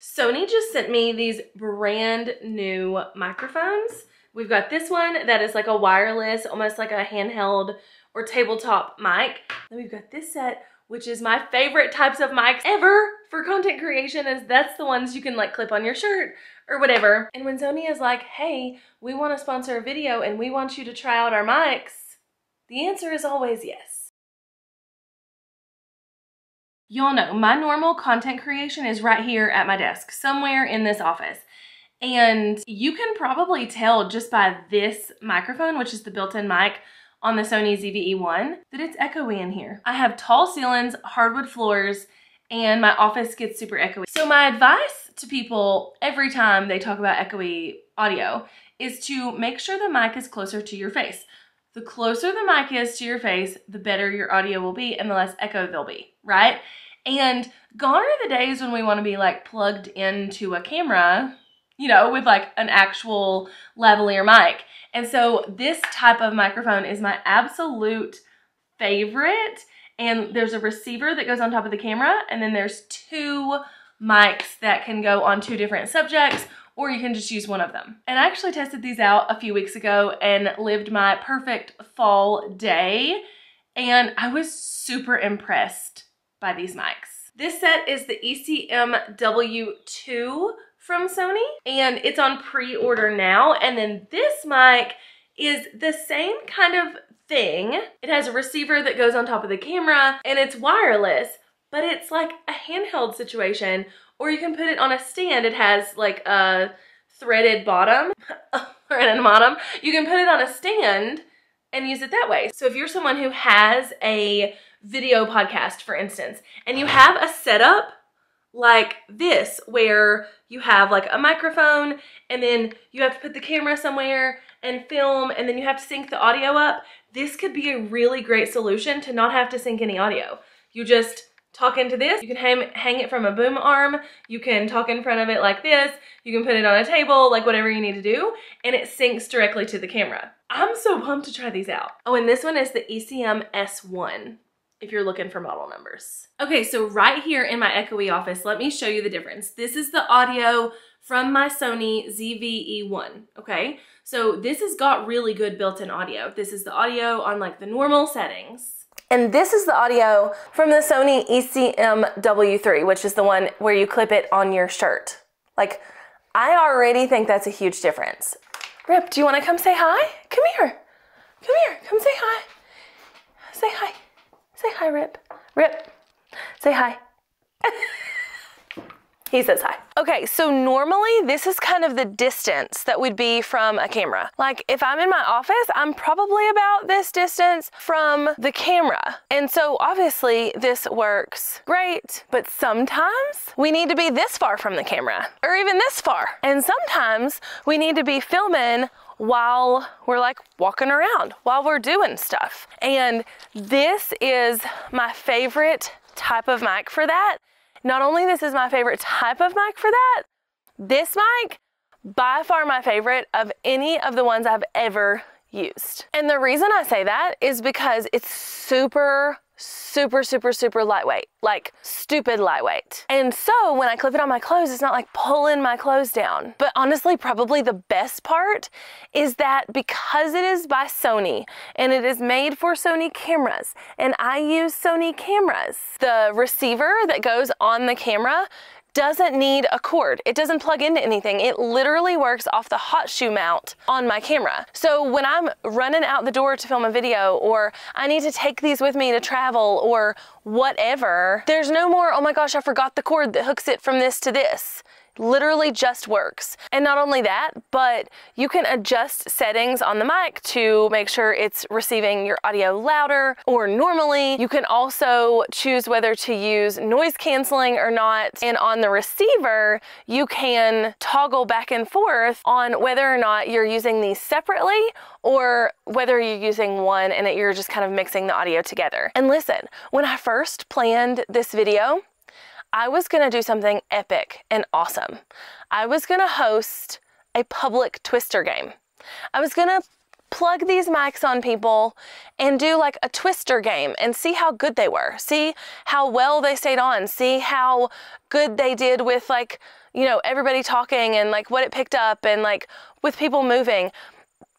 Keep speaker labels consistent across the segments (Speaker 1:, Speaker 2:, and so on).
Speaker 1: Sony just sent me these brand new microphones. We've got this one that is like a wireless, almost like a handheld or tabletop mic. Then we've got this set, which is my favorite types of mics ever for content creation is that's the ones you can like clip on your shirt or whatever. And when Sony is like, hey, we want to sponsor a video and we want you to try out our mics, the answer is always yes. Y'all know my normal content creation is right here at my desk, somewhere in this office. And you can probably tell just by this microphone, which is the built-in mic on the Sony ZV-E1, that it's echoey in here. I have tall ceilings, hardwood floors, and my office gets super echoey. So my advice to people every time they talk about echoey audio is to make sure the mic is closer to your face. The closer the mic is to your face, the better your audio will be and the less echo there'll be, right? And gone are the days when we want to be like plugged into a camera, you know, with like an actual lavalier mic. And so this type of microphone is my absolute favorite. And there's a receiver that goes on top of the camera, and then there's two mics that can go on two different subjects or you can just use one of them. And I actually tested these out a few weeks ago and lived my perfect fall day. And I was super impressed by these mics. This set is the ECM W2 from Sony and it's on pre-order now. And then this mic is the same kind of thing. It has a receiver that goes on top of the camera and it's wireless, but it's like a handheld situation or you can put it on a stand. It has like a threaded bottom or an bottom. You can put it on a stand and use it that way. So if you're someone who has a video podcast, for instance, and you have a setup like this where you have like a microphone and then you have to put the camera somewhere and film and then you have to sync the audio up, this could be a really great solution to not have to sync any audio. You just talk into this. You can hang, hang it from a boom arm. You can talk in front of it like this. You can put it on a table, like whatever you need to do, and it syncs directly to the camera. I'm so pumped to try these out. Oh, and this one is the ECM S1 if you're looking for model numbers. Okay, so right here in my echoey office, let me show you the difference. This is the audio from my Sony ZV-E1, okay? So this has got really good built-in audio. This is the audio on like the normal settings. And this is the audio from the Sony ECM W3, which is the one where you clip it on your shirt. Like, I already think that's a huge difference. Rip, do you wanna come say hi? Come here. Come here, come say hi. Say hi. Say hi, Rip. Rip, say hi. He says hi. Okay, so normally this is kind of the distance that would be from a camera. Like if I'm in my office, I'm probably about this distance from the camera. And so obviously this works great, but sometimes we need to be this far from the camera or even this far. And sometimes we need to be filming while we're like walking around, while we're doing stuff. And this is my favorite type of mic for that not only this is my favorite type of mic for that, this mic, by far my favorite of any of the ones I've ever used. And the reason I say that is because it's super super, super, super lightweight, like stupid lightweight. And so when I clip it on my clothes, it's not like pulling my clothes down. But honestly, probably the best part is that because it is by Sony and it is made for Sony cameras and I use Sony cameras, the receiver that goes on the camera doesn't need a cord. It doesn't plug into anything. It literally works off the hot shoe mount on my camera. So when I'm running out the door to film a video or I need to take these with me to travel or whatever, there's no more, oh my gosh, I forgot the cord that hooks it from this to this literally just works. And not only that, but you can adjust settings on the mic to make sure it's receiving your audio louder or normally. You can also choose whether to use noise canceling or not. And on the receiver, you can toggle back and forth on whether or not you're using these separately or whether you're using one and that you're just kind of mixing the audio together. And listen, when I first planned this video, I was going to do something epic and awesome. I was going to host a public twister game. I was going to plug these mics on people and do like a twister game and see how good they were. See how well they stayed on. See how good they did with like, you know, everybody talking and like what it picked up and like with people moving.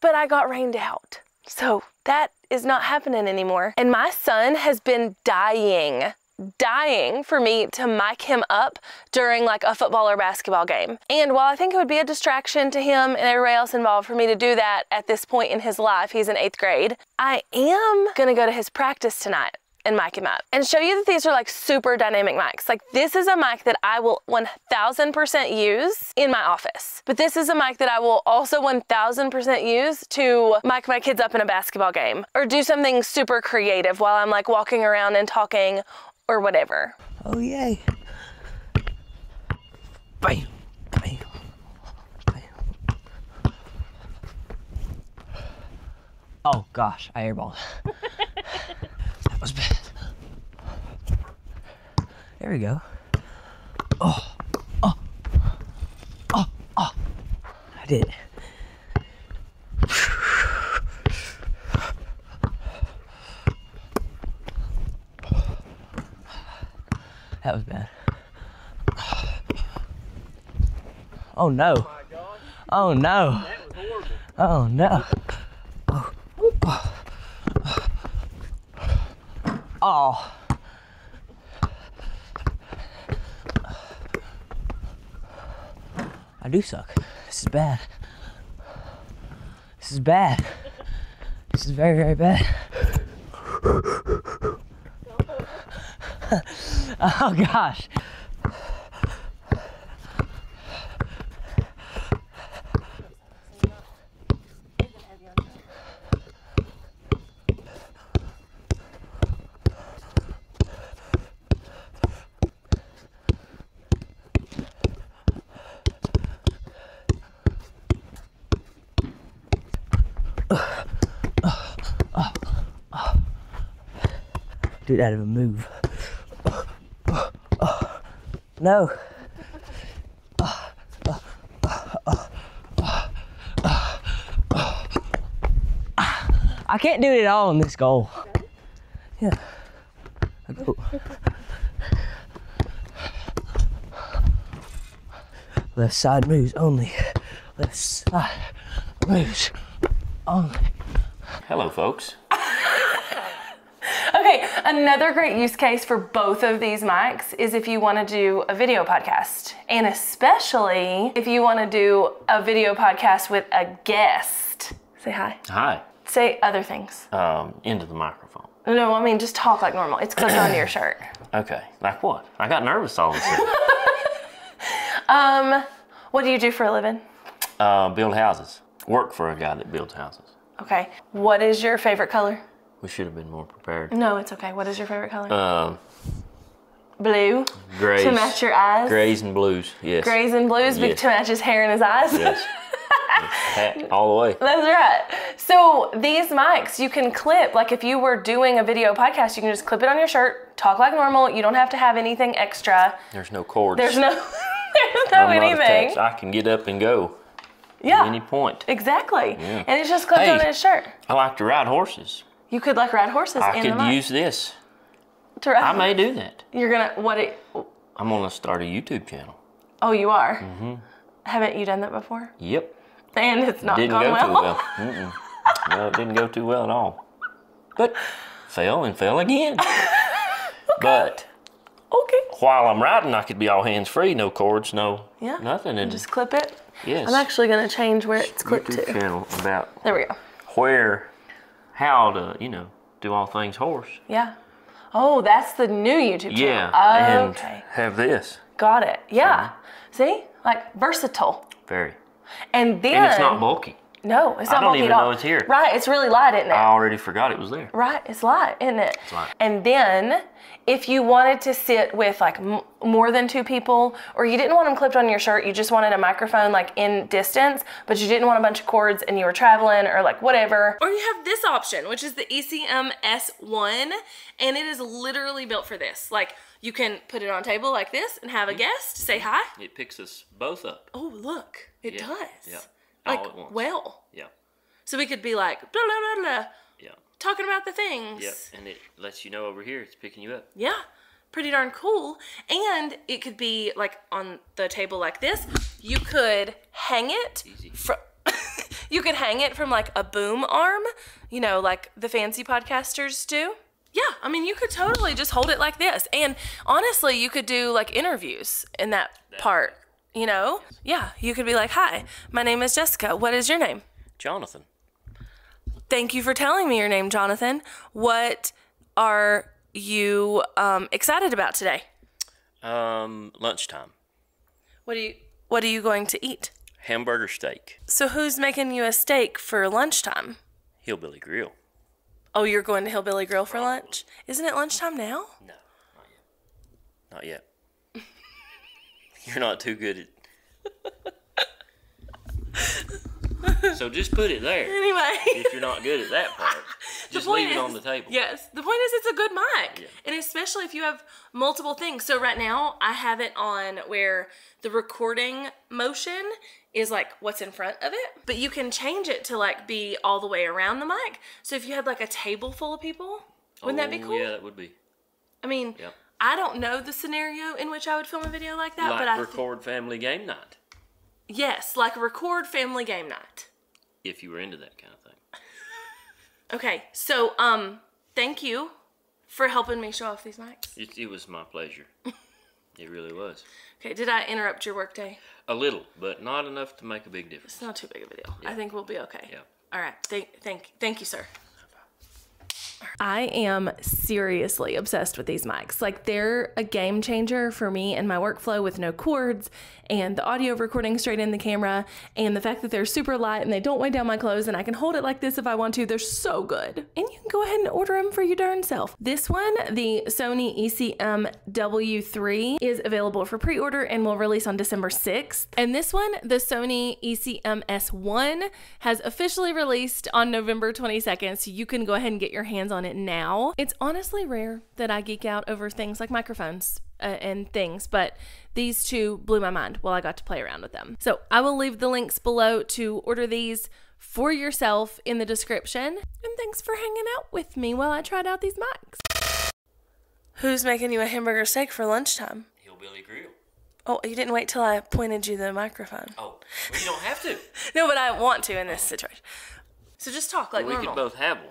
Speaker 1: But I got rained out. So that is not happening anymore. And my son has been dying dying for me to mic him up during like a football or basketball game. And while I think it would be a distraction to him and everybody else involved for me to do that at this point in his life, he's in eighth grade, I am gonna go to his practice tonight and mic him up and show you that these are like super dynamic mics. Like this is a mic that I will 1000% use in my office. But this is a mic that I will also 1000% use to mic my kids up in a basketball game or do something super creative while I'm like walking around and talking or whatever.
Speaker 2: Oh, yay. Bam, bam, bam. Oh gosh, I airballed. that was bad. There we go. Oh, oh, oh, oh. I did it. That was bad. Oh no. Oh no. Oh no. Oh. oh. I do suck. This is bad. This is bad. This is very, very bad. oh gosh. Dude, out of a move. No. I can't do it all on this goal. Yeah. I go. Left side moves only. Left side moves only.
Speaker 3: Hello, folks.
Speaker 1: Another great use case for both of these mics is if you want to do a video podcast, and especially if you want to do a video podcast with a guest. Say hi.
Speaker 3: Hi.
Speaker 1: Say other things.
Speaker 3: Um, into the microphone.
Speaker 1: No, I mean just talk like normal. It's clipped onto your shirt.
Speaker 3: Okay. Like what? I got nervous all of a sudden.
Speaker 1: Um, what do you do for a living?
Speaker 3: uh, build houses. Work for a guy that builds houses.
Speaker 1: Okay. What is your favorite color?
Speaker 3: We should have been more prepared.
Speaker 1: No, it's okay. What is your favorite color?
Speaker 3: Um,
Speaker 1: Blue.
Speaker 3: grays.
Speaker 1: To match your eyes.
Speaker 3: Grays and blues. Yes.
Speaker 1: Grays and blues
Speaker 3: Yes.
Speaker 1: to match his hair and his eyes.
Speaker 3: Yes. All the way.
Speaker 1: That's right. So these mics you can clip. Like if you were doing a video podcast, you can just clip it on your shirt, talk like normal. You don't have to have anything extra.
Speaker 3: There's no cords.
Speaker 1: There's no there's no
Speaker 3: I'm
Speaker 1: anything.
Speaker 3: I can get up and go
Speaker 1: Yeah.
Speaker 3: at any point.
Speaker 1: Exactly.
Speaker 3: Yeah.
Speaker 1: And it's just clipped
Speaker 3: Hey.
Speaker 1: on his shirt.
Speaker 3: I like to ride horses.
Speaker 1: You could like ride horses
Speaker 3: I could use this.
Speaker 1: to ride.
Speaker 3: I may do that.
Speaker 1: You're gonna what it
Speaker 3: I'm gonna start a YouTube channel.
Speaker 1: Oh, you are.
Speaker 3: Mm-hmm.
Speaker 1: Haven't you done that before?
Speaker 3: Yep.
Speaker 1: And it's not
Speaker 3: didn't
Speaker 1: gone
Speaker 3: go
Speaker 1: well.
Speaker 3: too well. Mm-mm. No, it didn't go too well at all. But fell and fell again. But
Speaker 1: okay.
Speaker 3: while I'm riding, I could be all hands free, no cords, no
Speaker 1: Yeah.
Speaker 3: nothing, and
Speaker 1: Just clip it.
Speaker 3: yes,
Speaker 1: I'm actually gonna change where it's clipped
Speaker 3: YouTube
Speaker 1: to.
Speaker 3: channel about
Speaker 1: There we go.
Speaker 3: where, how to, you know, do all things horse.
Speaker 1: Yeah. Oh, that's the new YouTube channel.
Speaker 3: Yeah, and
Speaker 1: okay.
Speaker 3: have this
Speaker 1: Got it. Yeah. See? Like versatile.
Speaker 3: very,
Speaker 1: And then
Speaker 3: and it's not bulky.
Speaker 1: No, it's not
Speaker 3: I don't even
Speaker 1: at all.
Speaker 3: know it's here.
Speaker 1: Right, it's really light, isn't it?
Speaker 3: I already forgot it was there.
Speaker 1: Right, it's light, isn't it?
Speaker 3: It's light.
Speaker 1: And then, if you wanted to sit with like m- more than two people, or you didn't want them clipped on your shirt, you just wanted a microphone like in distance, but you didn't want a bunch of cords and you were traveling or like whatever. Or you have this option, which is the E ECM S1, and it is literally built for this. Like, you can put it on a table like this and have a guest say hi.
Speaker 3: It picks us both up.
Speaker 1: Oh, look, it
Speaker 3: Yeah,
Speaker 1: does.
Speaker 3: yeah.
Speaker 1: Like,
Speaker 3: All at once.
Speaker 1: well.
Speaker 3: Yeah.
Speaker 1: So we could be like blah blah blah blah,
Speaker 3: Yeah.
Speaker 1: talking about the things.
Speaker 3: Yep. And it lets you know over here it's picking you up.
Speaker 1: Yeah, pretty darn cool. And it could be like on the table like this. You could hang it
Speaker 3: Easy.
Speaker 1: from. you could hang it from like a boom arm, you know, like the fancy podcasters do. Yeah, I mean, you could totally just hold it like this. And honestly, you could do like interviews in that part, you know? Yeah, you could be like, Hi, my name is Jessica. What is your name?
Speaker 3: Jonathan.
Speaker 1: Thank you for telling me your name, Jonathan. What are you um, excited about today?
Speaker 3: Um, lunchtime.
Speaker 1: What are you What are you going to eat?
Speaker 3: Hamburger steak.
Speaker 1: So who's making you a steak for lunchtime?
Speaker 3: Hillbilly grill.
Speaker 1: Oh, you're going to Hillbilly Grill for lunch? Isn't it lunchtime now?
Speaker 3: No, not yet. Not yet. You're not too good at. so just put it there.
Speaker 1: Anyway,
Speaker 3: If you're not good at that part, just
Speaker 1: point
Speaker 3: leave it on the table.
Speaker 1: Yes, the point is it's a good mic,
Speaker 3: Yeah.
Speaker 1: and especially if you have multiple things. So right now I have it on where the recording motion is like what's in front of it, but you can change it to like be all the way around the mic. So if you had like a table full of people, wouldn't that be
Speaker 3: Oh,
Speaker 1: cool?
Speaker 3: Yeah, that would be.
Speaker 1: I mean,
Speaker 3: Yep.
Speaker 1: I don't know the scenario in which I would film a video like that, but
Speaker 3: Like
Speaker 1: I
Speaker 3: record family game night,
Speaker 1: yes, like record family game night.
Speaker 3: if you were into that kind of thing.
Speaker 1: Okay, so um, thank you for helping me show off these mics.
Speaker 3: It, it was my pleasure. it really was.
Speaker 1: Okay, did I interrupt your workday?
Speaker 3: A little, but not enough to make a big difference.
Speaker 1: It's not too big of a deal. I think we'll be okay.
Speaker 3: Yeah.
Speaker 1: All right. Thank, thank, thank you, sir. I am seriously obsessed with these mics. Like they're a game changer for me and my workflow with no cords and the audio recording straight in the camera and the fact that they're super light and they don't weigh down my clothes and I can hold it like this if I want to. They're so good. And you can go ahead and order them for your darn self. This one, the Sony ECM W3 is available for pre-order and will release on December 6th. And this one, the Sony E ECM S1 has officially released on November 22nd, so you can go ahead and get your hands on it now. It's honestly rare that I geek out over things like microphones Uh, and things, but these two blew my mind while I got to play around with them. So I will leave the links below to order these for yourself in the description. And thanks for hanging out with me while I tried out these mics. Who's making you a hamburger steak for lunchtime?
Speaker 3: Hillbilly grill.
Speaker 1: Oh, you didn't wait till I pointed you the microphone.
Speaker 3: Oh, well, you don't have to.
Speaker 1: No, but I want to in this situation. So just talk like
Speaker 3: we
Speaker 1: normal.
Speaker 3: could both have one.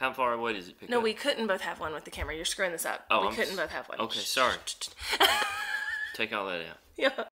Speaker 3: How far away does it pick
Speaker 1: no,
Speaker 3: up?
Speaker 1: we couldn't both have one with the camera. You're screwing this up.
Speaker 3: Oh,
Speaker 1: we
Speaker 3: I'm
Speaker 1: couldn't both have one.
Speaker 3: Okay, sorry. Take all that out.
Speaker 1: Yeah.